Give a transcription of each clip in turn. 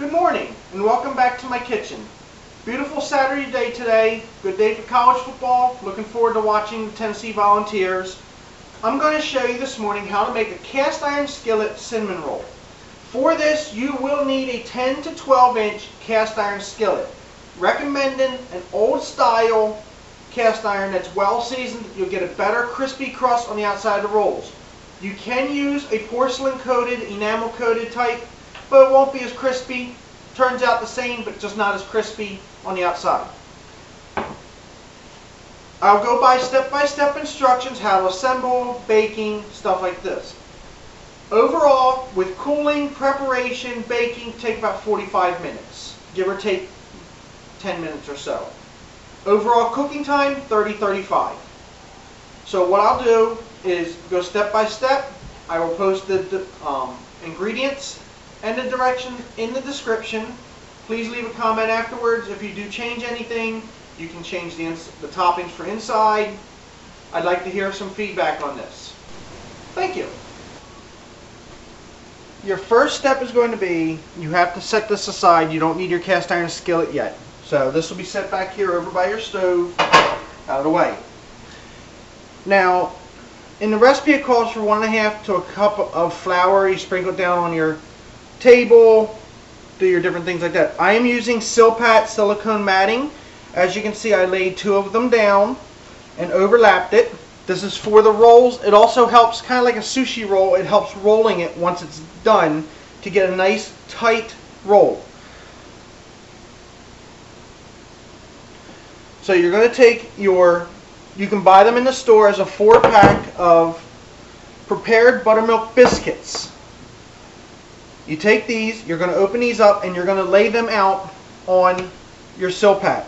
Good morning and welcome back to my kitchen. Beautiful Saturday day today, good day for college football, looking forward to watching the Tennessee Volunteers. I'm going to show you this morning how to make a cast iron skillet cinnamon roll. For this you will need a 10 to 12 inch cast iron skillet. Recommending an old style cast iron that's well seasoned, you'll get a better crispy crust on the outside of the rolls. You can use a porcelain coated, enamel coated type but it won't be as crispy. Turns out the same, but just not as crispy on the outside. I'll go by step-by-step -step instructions how to assemble, baking, stuff like this. Overall, with cooling, preparation, baking, take about 45 minutes, give or take 10 minutes or so. Overall cooking time, 30-35. So what I'll do is go step by step. I will post the, the um, ingredients and the directions in the description. Please leave a comment afterwards. If you do change anything, you can change the, the toppings for inside. I'd like to hear some feedback on this. Thank you. Your first step is going to be, you have to set this aside. You don't need your cast iron skillet yet. So this will be set back here over by your stove, out of the way. Now, in the recipe it calls for one and a half to a cup of flour. You sprinkle down on your table, do your different things like that. I am using Silpat silicone matting. As you can see, I laid two of them down and overlapped it. This is for the rolls. It also helps, kind of like a sushi roll, it helps rolling it once it's done to get a nice tight roll. So you're going to take your, you can buy them in the store as a four pack of prepared buttermilk biscuits. You take these, you're going to open these up, and you're going to lay them out on your Silpat.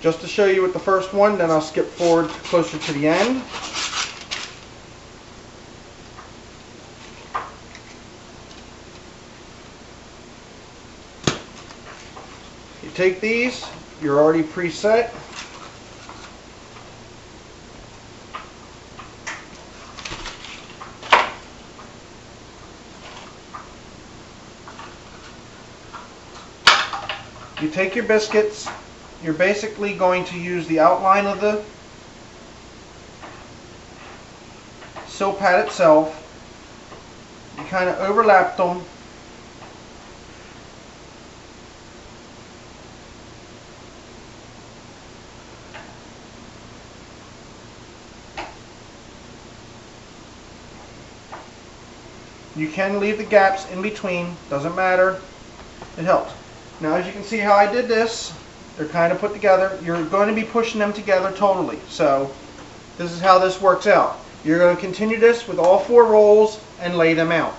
Just to show you with the first one, then I'll skip forward closer to the end. You take these, you're already preset. You take your biscuits, you're basically going to use the outline of the Silpat itself. You kind of overlap them. You can leave the gaps in between, doesn't matter, it helps. Now as you can see how I did this, they're kind of put together. You're going to be pushing them together totally. So this is how this works out. You're going to continue this with all four rolls and lay them out.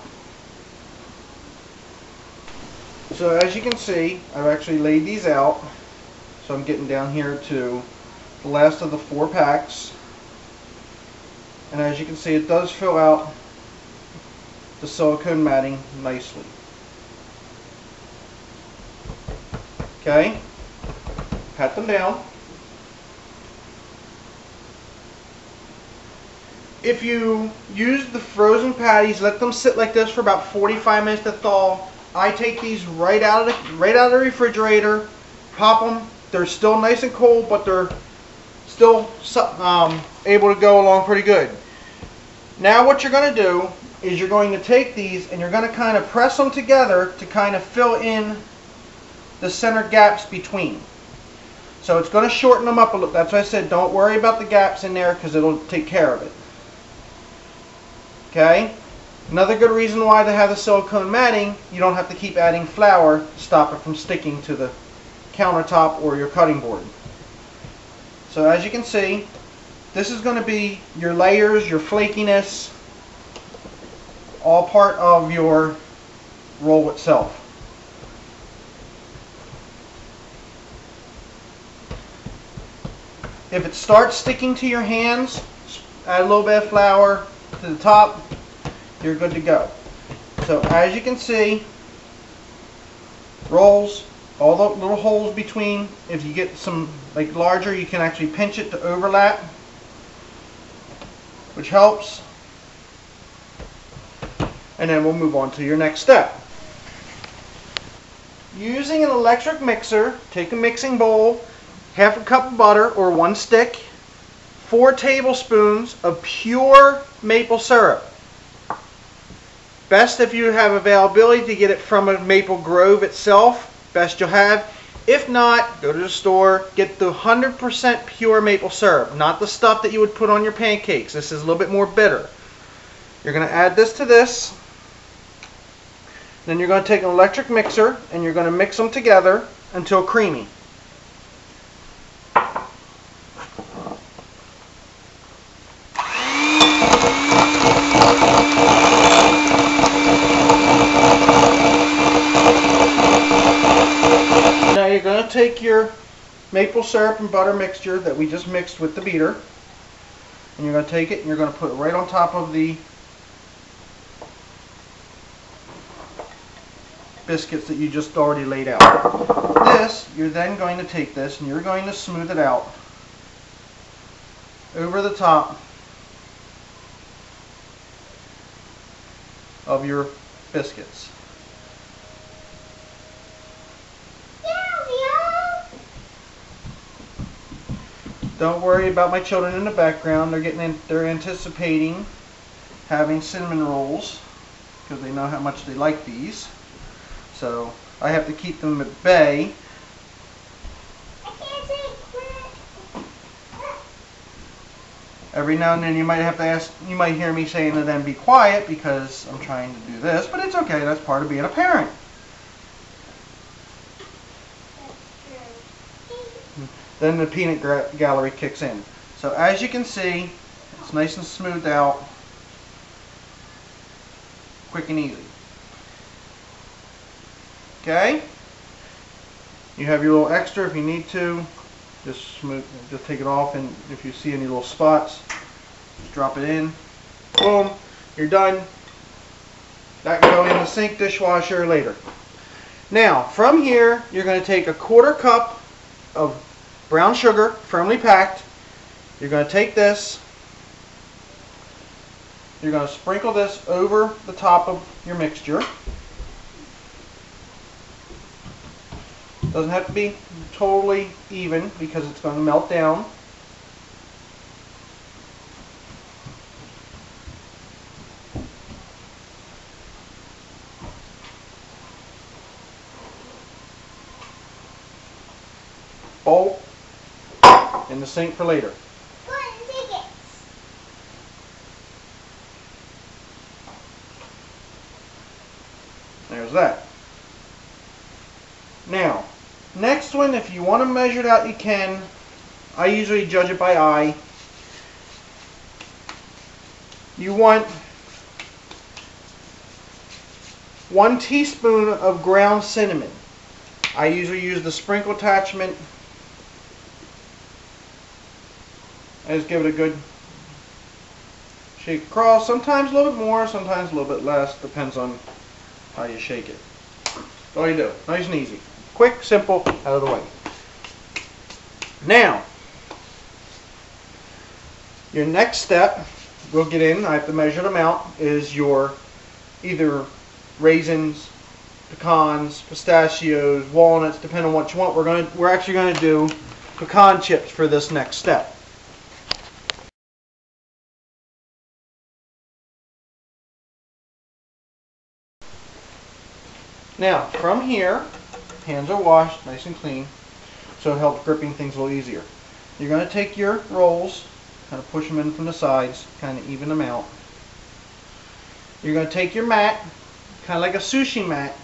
So as you can see, I've actually laid these out. So I'm getting down here to the last of the four packs. And as you can see, it does fill out the silicone matting nicely. Okay? Pat them down. If you use the frozen patties, let them sit like this for about 45 minutes to thaw. I take these right out of the right out of the refrigerator, pop them. They're still nice and cold, but they're still um, able to go along pretty good. Now what you're going to do is you're going to take these and you're going to kind of press them together to kind of fill in the center gaps between. So it's going to shorten them up a little. That's why I said don't worry about the gaps in there because it'll take care of it. Okay? Another good reason why to have the silicone matting, you don't have to keep adding flour to stop it from sticking to the countertop or your cutting board. So as you can see, this is going to be your layers, your flakiness, all part of your roll itself. If it starts sticking to your hands, add a little bit of flour to the top, you're good to go. So as you can see, rolls, all the little holes between, if you get some like larger, you can actually pinch it to overlap, which helps. and then we'll move on to your next step. Using an electric mixer, take a mixing bowl, half a cup of butter or one stick, four tablespoons of pure maple syrup. Best if you have availability to get it from a maple grove itself, best you'll have. If not, go to the store, get the 100% pure maple syrup, not the stuff that you would put on your pancakes. This is a little bit more bitter. You're going to add this to this. Then you're going to take an electric mixer and you're going to mix them together until creamy. Now you're going to take your maple syrup and butter mixture that we just mixed with the beater and you're going to take it and you're going to put it right on top of the biscuits that you just already laid out. This, you're then going to take this and you're going to smooth it out over the top of your biscuits. Don't worry about my children in the background. They're getting in, they're anticipating having cinnamon rolls because they know how much they like these. So I have to keep them at bay. Every now and then you might have to ask, you might hear me saying to them, be quiet because I'm trying to do this, but it's okay, that's part of being a parent. Then the peanut gallery kicks in. So as you can see, it's nice and smoothed out, quick and easy. Okay? You have your little extra if you need to. Just smooth, just take it off, and if you see any little spots, just drop it in. Boom, you're done. That can go in the sink dishwasher later. Now, from here, you're going to take a quarter cup of brown sugar, firmly packed. You're going to take this, you're going to sprinkle this over the top of your mixture. Doesn't have to be totally even because it's going to melt down. Bowl in the sink for later. There's that. Now, Next one, if you want to measure it out, you can. I usually judge it by eye. You want one teaspoon of ground cinnamon. I usually use the sprinkle attachment. Just give it a good shake across. Sometimes a little bit more, sometimes a little bit less. Depends on how you shake it. all you do. Nice and easy. Quick, simple, out of the way. Now, your next step, we'll get in, I have to measure them out, is your either raisins, pecans, pistachios, walnuts, depending on what you want. We're going to, we're actually going to do pecan chips for this next step. Now, from here, hands are washed, nice and clean, so it helps gripping things a little easier. You're going to take your rolls, kind of push them in from the sides, kind of even them out. You're going to take your mat, kind of like a sushi mat.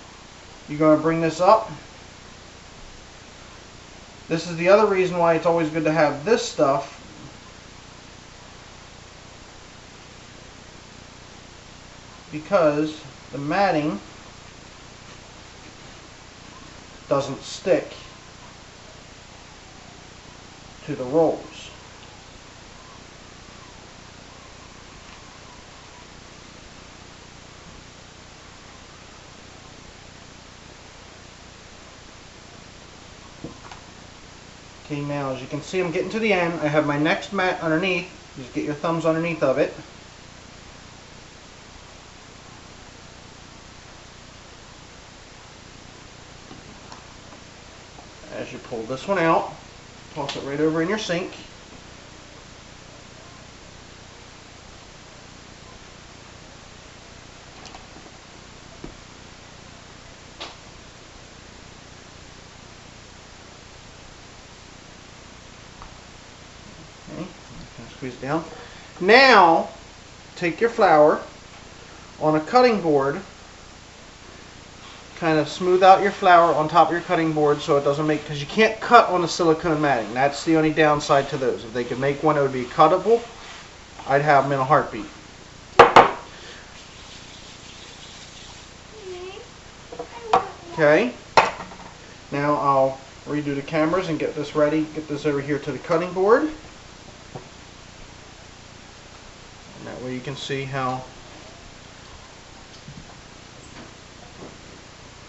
You're going to bring this up. This is the other reason why it's always good to have this stuff because the matting doesn't stick to the rolls. Okay, now as you can see I'm getting to the end. I have my next mat underneath. Just get your thumbs underneath of it. Pull this one out, toss it right over in your sink. Okay, squeeze down. Now, take your flour on a cutting board, kind of smooth out your flour on top of your cutting board so it doesn't make, because you can't cut on a silicone matting. That's the only downside to those. If they could make one that would be cuttable, I'd have them in a heartbeat. Okay. Now I'll redo the cameras and get this ready, get this over here to the cutting board. And that way you can see how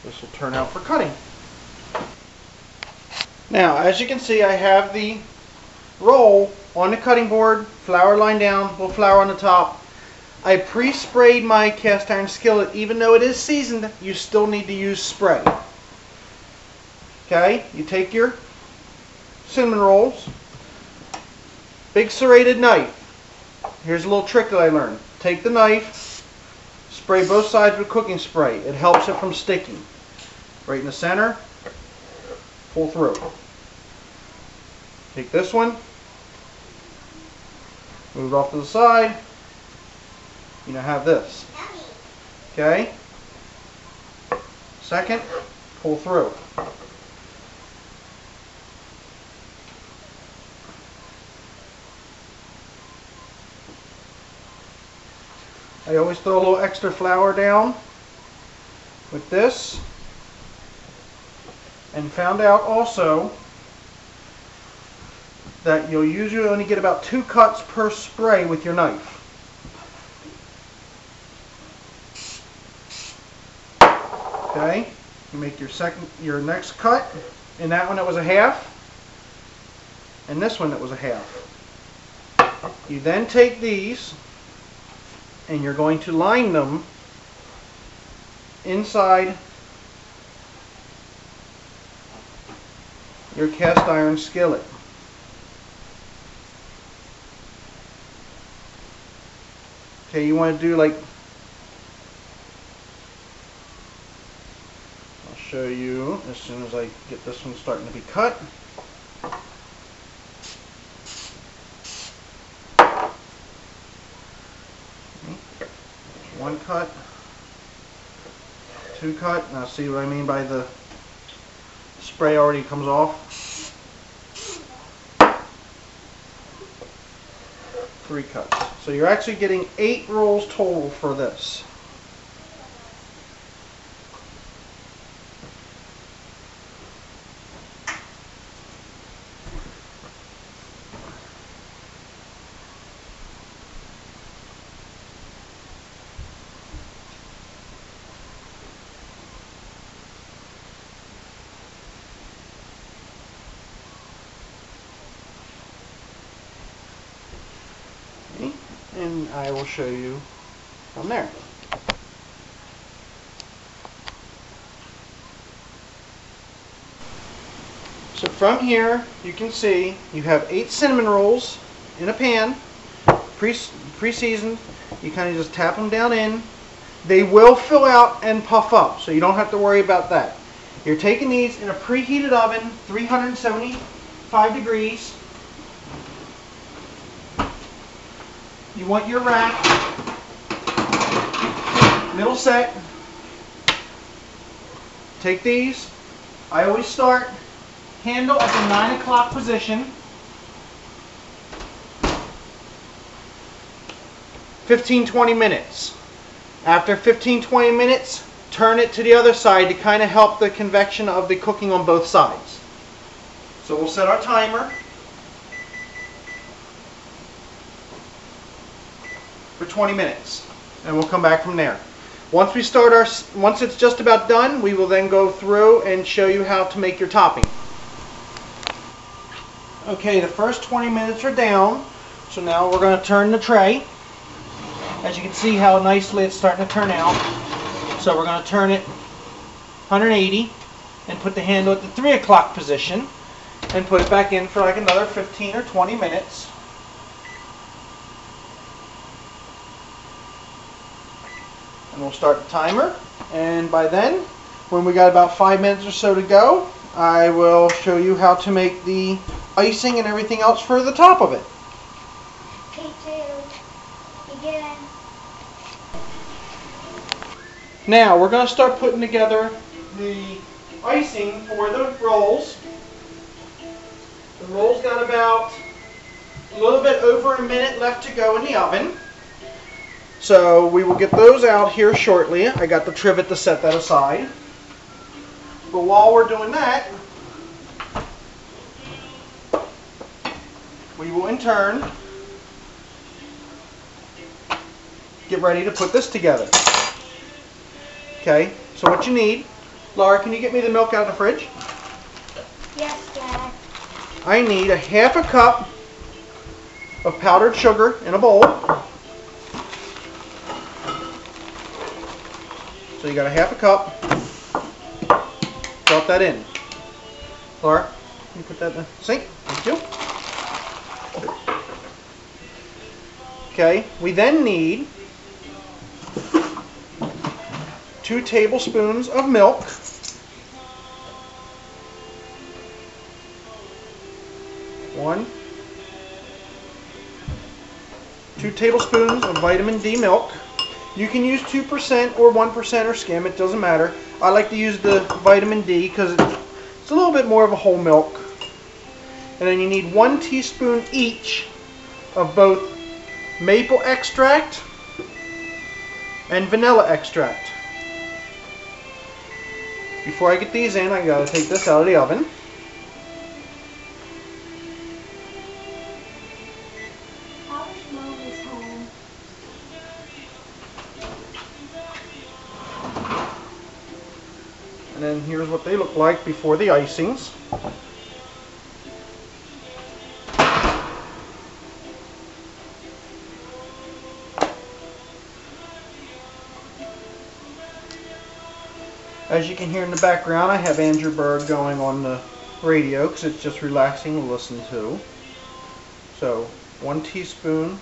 this will turn out for cutting. Now, as you can see, I have the roll on the cutting board, flour line down, little flour on the top. I pre-sprayed my cast iron skillet. Even though it is seasoned, you still need to use spray. Okay, you take your cinnamon rolls, big serrated knife. Here's a little trick that I learned. Take the knife, spray both sides with cooking spray. It helps it from sticking. Right in the center, pull through. Take this one, move it off to the side. You now have this. Okay? Second, pull through. I always throw a little extra flour down with this and found out also that you'll usually only get about two cuts per spray with your knife. Okay, you make your second, your next cut. In that one it was a half, and this one it was a half. You then take these and you're going to line them inside your cast iron skillet. Okay, you want to do like, I'll show you as soon as I get this one starting to be cut. one cut, two cut. Now see what I mean by the spray already comes off. Three cuts. So you're actually getting eight rolls total for this. And I will show you from there. So from here, you can see you have eight cinnamon rolls in a pan, pre-seasoned. you kind of just tap them down in. They will fill out and puff up, so you don't have to worry about that. You're taking these in a preheated oven, 375 degrees. You want your rack, middle set. Take these. I always start handle at the 9 o'clock position. 15, 20 minutes. After 15, 20 minutes, turn it to the other side to kind of help the convection of the cooking on both sides. So we'll set our timer. For 20 minutes and we'll come back from there. Once we start our, once it's just about done, we will then go through and show you how to make your topping. Okay, the first 20 minutes are down, so now we're going to turn the tray. As you can see how nicely it's starting to turn out. So we're going to turn it 180 and put the handle at the 3 o'clock position. and put it back in for like another 15 or 20 minutes. We'll start the timer. And by then, when we got about five minutes or so to go, I will show you how to make the icing and everything else for the top of it. Now we're going to start putting together the icing for the rolls. The rolls got about a little bit over a minute left to go in the oven. So we will get those out here shortly. I got the trivet to set that aside. But while we're doing that, we will in turn get ready to put this together. Okay, so what you need, Laura, can you get me the milk out of the fridge? Yes, Dad. I need a half a cup of powdered sugar in a bowl. So you got a half a cup. Drop that in. Laura, you put that in the sink? Thank you. Okay, we then need two tablespoons of milk. One. Two tablespoons of vitamin D milk. You can use 2% or 1% or skim, it doesn't matter. I like to use the vitamin D because it's a little bit more of a whole milk. And then you need one teaspoon each of both maple extract and vanilla extract. Before I get these in, I gotta take this out of the oven. And then here's what they look like before the icings. As you can hear in the background, I have Andrew Bird going on the radio because it's just relaxing to listen to. So, one teaspoon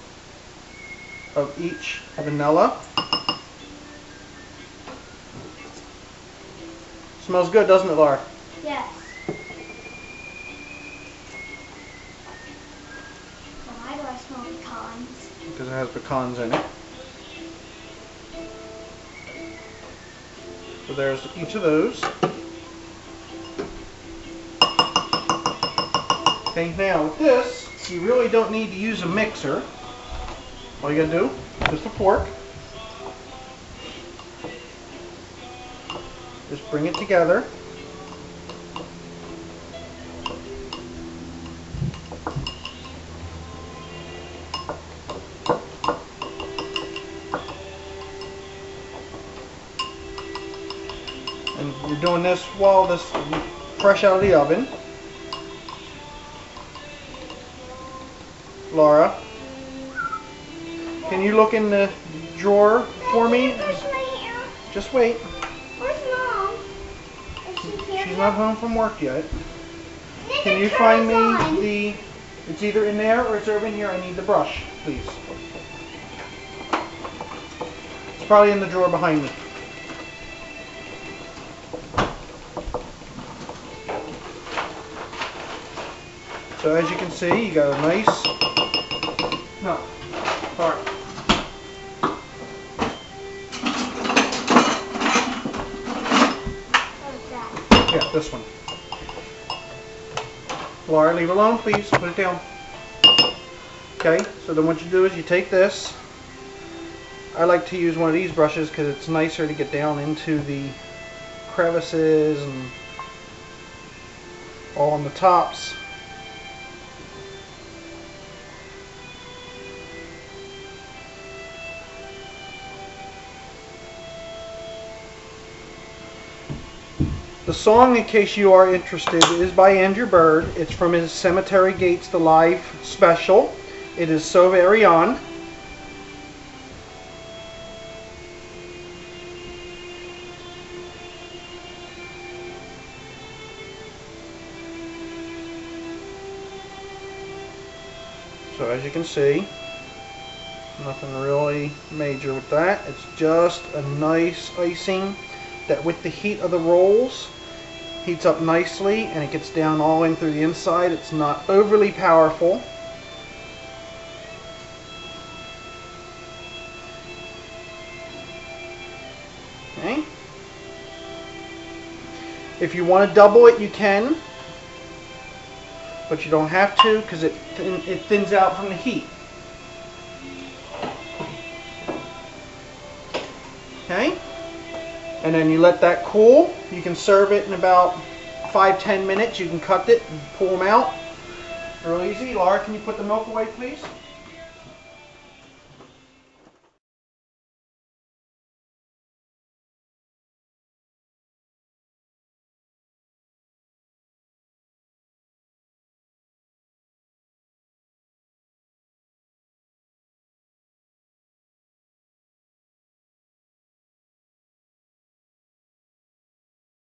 of each vanilla. Smells good, doesn't it, Laura? Yes. Why do I smell pecans? Because it has pecans in it. So there's each of those. Okay, now with this, you really don't need to use a mixer. All you gotta do, just a fork. Bring it together. And you're doing this while this fresh out of the oven. Laura, can you look in the drawer for me? Push my hair. Just wait. Where's Mom? Is she here? She's not home from work yet. Can you find me the, it's either in there or it's over in here. I need the brush, please. It's probably in the drawer behind me. So as you can see, you got a nice, no, Yeah, this one. Laura, leave it alone, please. Put it down. Okay, so then what you do is you take this. I like to use one of these brushes because it's nicer to get down into the crevices and all on the tops. The song, in case you are interested, is by Andrew Bird. It's from his Cemetery Gates the Live special. It is So Very On. So as you can see, nothing really major with that. It's just a nice icing that with the heat of the rolls heats up nicely and it gets down all in through the inside. It's not overly powerful. Okay. If you want to double it, you can, but you don't have to because it thin, it thins out from the heat. And then you let that cool. You can serve it in about five ten minutes. You can cut it and pull them out. Real easy. Laura, can you put the milk away, please?